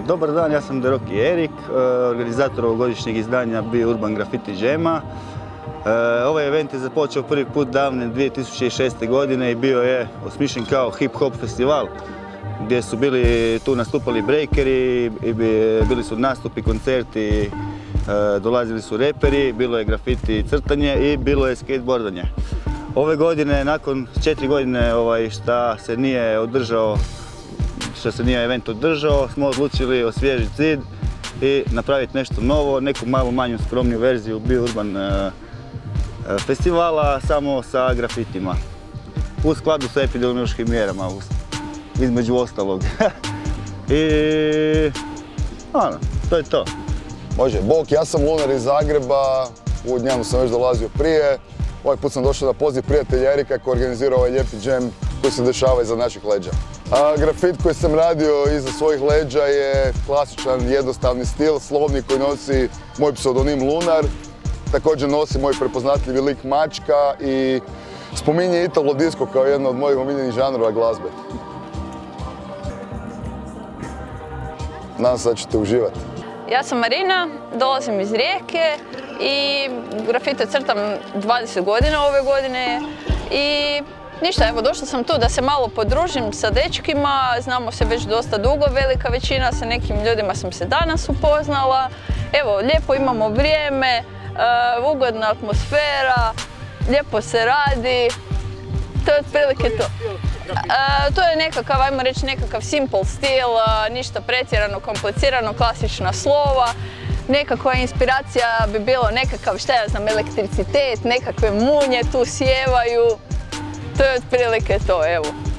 Dobar dan, ja sam Deroki Erik, e, organizator ovogodišnjeg izdanja Bio Urban Graffiti Jama. E, ovaj event je započeo prvi put davne 2006. godine i bio je osmišljen kao hip-hop festival gdje su bili tu nastupali breakeri, bili su nastupi, koncerti, dolazili su reperi, bilo je grafiti crtanje i bilo je skateboardanje. Ove godine, nakon četiri godine ovaj, šta se nije održao što se nije event održao, smo odlučili osvježiti zid i napraviti nešto novo, neku malo manju skromniju verziju Bio Urban e, e, festivala, samo sa grafitima. U skladu sa epidemiološkim mjerama, između ostalog. I, ono, to je to. Može, Bok, ja sam Lunar iz Zagreba, u njemu sam već dolazio prije. Ovaj put sam došao na poziv prijatelja Erika koji organizirao ovaj lijepi džem koji se dešava iza naših leđa. A grafit koji sam radio iza svojih leđa je klasičan, jednostavni stil, slovnik koji nosi moj pseudonim Lunar. Također nosi moj prepoznatljivi lik Mačka i spominje Italo Disco kao jedno od mojih omiljenih žanrova glazbe. Nadam se da ćete uživati. Ja sam Marina, dolazim iz Rijeke i grafite crtam 20 godina ove godine i ništa, evo došla sam tu da se malo podružim sa dečkima, znamo se već dosta dugo, velika većina, sa nekim ljudima sam se danas upoznala. Evo, lijepo imamo vrijeme, e, ugodna atmosfera, lijepo se radi, to je otprilike to. E, to je nekakav, ajmo reći, nekakav simple stil, e, ništa pretjerano, komplicirano, klasična slova. Nekakva inspiracija bi bilo nekakav, šta ja znam, elektricitet, nekakve munje tu sjevaju. To je otprilike to, evo.